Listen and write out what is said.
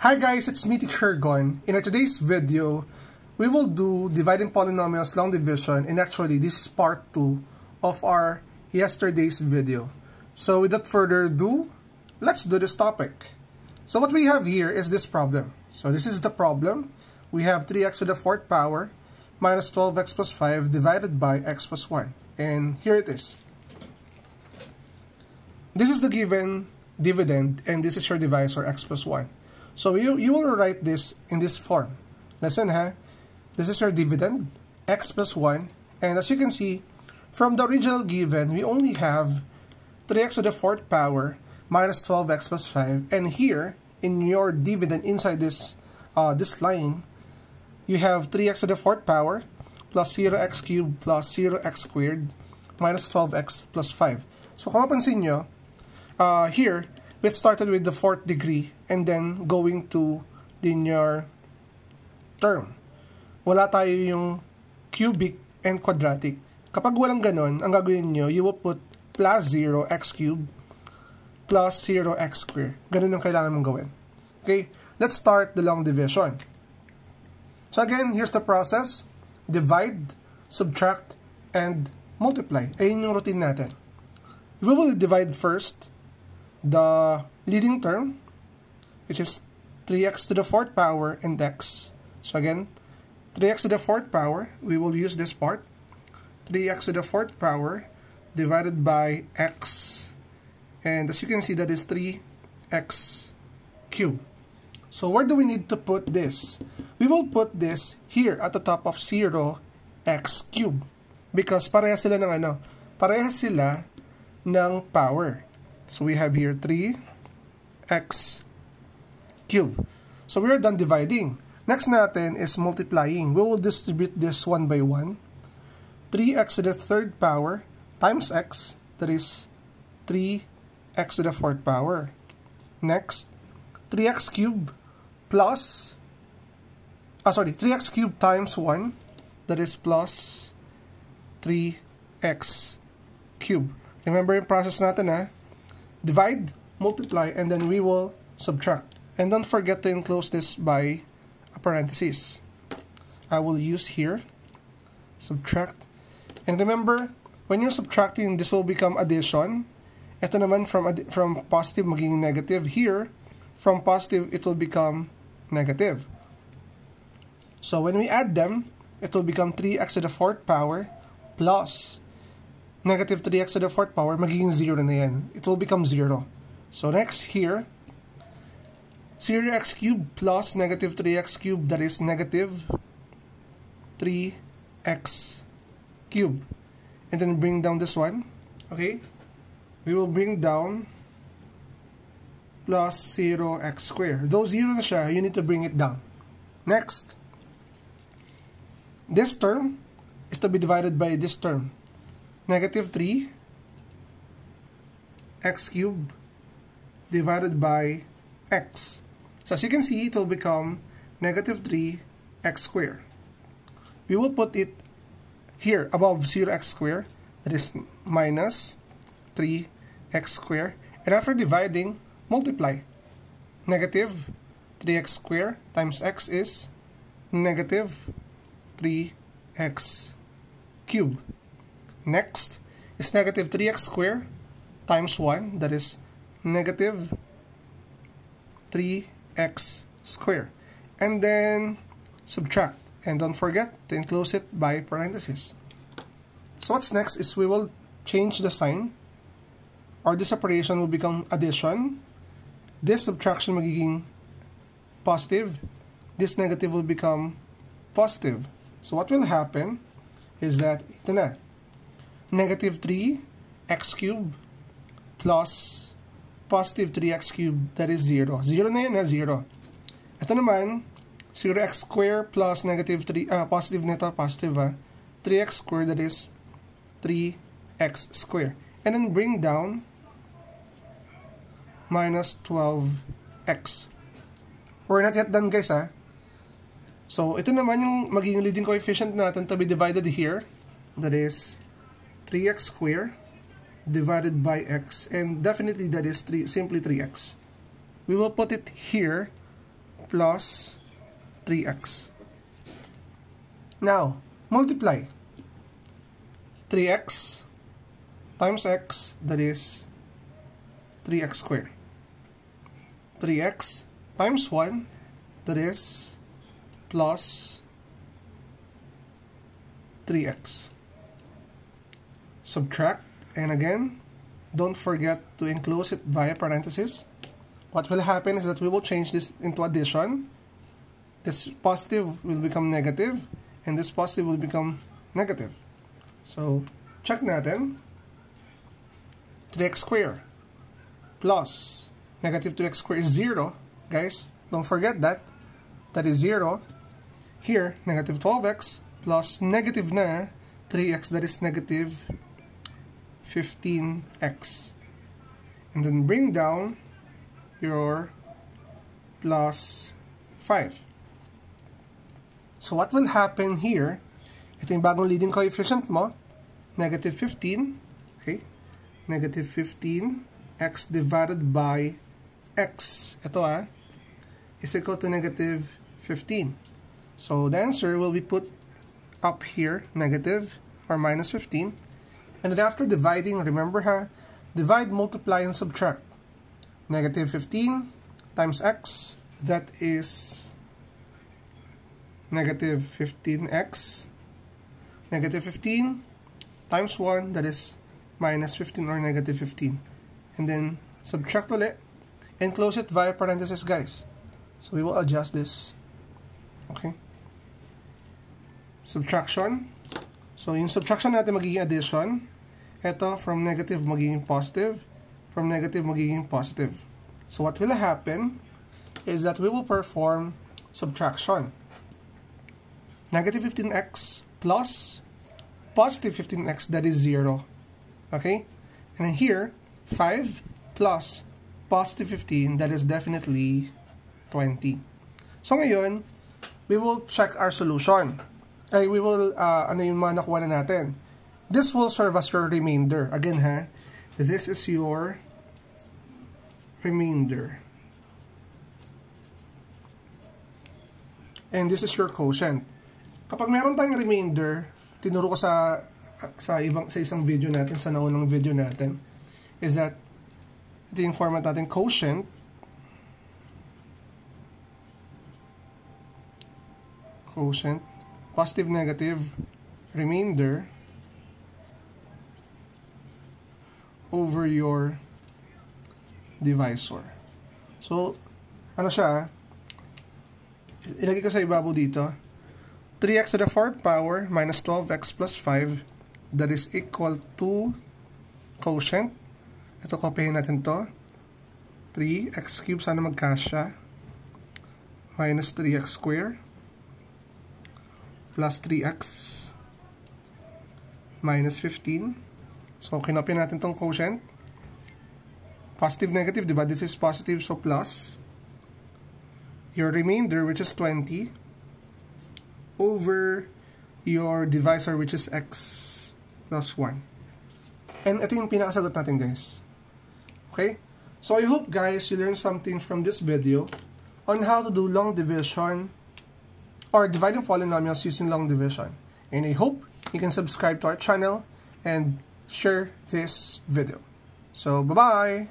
Hi guys, it's me Teacher. In today's video, we will do dividing polynomials long division and actually this is part 2 of our yesterday's video. So without further ado, let's do this topic. So what we have here is this problem. So this is the problem. We have 3x to the 4th power minus 12x plus 5 divided by x plus 1. And here it is. This is the given dividend and this is your divisor x plus 1. So you, you will write this in this form. Listen ha, this is your dividend, x plus 1. And as you can see, from the original given, we only have 3x to the 4th power minus 12x plus 5. And here, in your dividend inside this, uh, this line, you have 3x to the 4th power plus 0x cubed plus 0x squared minus 12x plus 5. So kung mapansin nyo, uh, here, we started with the fourth degree and then going to linear term. Wala tayo yung cubic and quadratic. Kapag walang ganon, ang gagawin nyo, you will put plus 0 x cubed plus 0 x squared. Ganun ang kailangan mong gawin. Okay, let's start the long division. So again, here's the process. Divide, subtract, and multiply. Ayun yung routine natin. We will divide first the leading term, which is 3x to the fourth power and x. So again, 3x to the fourth power, we will use this part. 3x to the fourth power divided by x. And as you can see, that is 3x cubed. So where do we need to put this? We will put this here at the top of 0 x cubed. Because parehas sila ng ano? Parehas sila ng power. So we have here 3x cubed. So we are done dividing. Next natin is multiplying. We will distribute this one by one. 3x to the third power times x, that is 3x to the fourth power. Next, 3x cubed plus, ah sorry, 3x cubed times 1, that is plus 3x cubed. Remember yung process natin ha? Divide, multiply, and then we will subtract. And don't forget to enclose this by a parenthesis. I will use here, subtract. And remember, when you're subtracting, this will become addition. Ito naman from, from positive maging negative. Here, from positive, it will become negative. So when we add them, it will become 3x to the fourth power plus negative 3x to the fourth power, magiging 0 na yan. It will become 0. So next here, 0x cubed plus negative 3x cubed, that is negative 3x cubed. And then bring down this one, okay? We will bring down plus 0x squared. Though 0 na siya, you need to bring it down. Next, this term is to be divided by this term negative 3 x cubed divided by x. So as you can see, it will become negative 3 x squared. We will put it here above 0x squared, that is minus 3x squared. And after dividing, multiply. Negative 3x squared times x is negative 3x cubed. Next is negative 3x squared times 1, that is negative 3x squared. And then subtract. And don't forget to enclose it by parentheses. So what's next is we will change the sign or this operation will become addition. This subtraction magiging positive. This negative will become positive. So what will happen is that ito na, negative 3 x cubed plus positive 3x cubed, that is 0. 0 na yun, ha? 0. Ito naman, 0x squared plus negative 3, ah, positive nito, positive, ha? 3x squared, that is 3x squared. And then bring down minus 12x. We're not yet done, guys, ha? So, ito naman yung magiging leading coefficient natin to be divided here. That is 3x squared divided by x and definitely that is 3, simply 3x. We will put it here plus 3x. Now, multiply 3x times x, that is 3x squared. 3x times 1, that is plus 3x. Subtract, and again, don't forget to enclose it via parenthesis. What will happen is that we will change this into addition. This positive will become negative, and this positive will become negative. So, check natin. 3x squared plus negative 2x squared is 0. Guys, don't forget that. That is 0. Here, negative 12x plus negative na 3x, that is negative 15x. And then bring down your plus 5. So what will happen here, ito yung bagong leading coefficient mo, negative 15, okay? Negative 15 x divided by x, ito ah, is equal to negative 15. So the answer will be put up here, negative or minus 15. And then after dividing, remember ha, divide, multiply, and subtract. Negative 15 times x, that is negative 15x. Negative 15 times 1, that is minus 15 or negative 15 and then subtract ulit and close it via parenthesis guys. So we will adjust this. Okay? Subtraction. So yung subtraction natin magiging addition ito from negative magiging positive from negative magiging positive so what will happen is that we will perform subtraction negative 15x plus positive 15x that is 0 okay and here 5 plus positive 15, that is definitely 20. So ngayon, we will check our solution. Ay, we will, uh, ano yung mga nakuha na natin. This will serve as your remainder. Again ha, this is your remainder. And this is your quotient. Kapag meron tayong remainder, tinuro ko sa sa ibang sa isang video natin, sa naunang video natin is that ito yung format natin quotient quotient positive negative remainder over your divisor. So, ano siya? Ilagay ko sa ibabaw dito. 3x to the 4th power minus 12x plus 5 that is equal to quotient ito, kopyahin natin to. 3x cubed, sana magkasya. Minus 3x square. Plus 3x. Minus 15. So, kinopya natin tong quotient. Positive, negative, diba? This is positive, so plus. Your remainder, which is 20, over your divisor, which is x plus 1. And ito yung pinakasagot natin, guys. Okay? So I hope guys you learned something from this video on how to do long division or dividing polynomials using long division. And I hope you can subscribe to our channel and share this video. So bye-bye!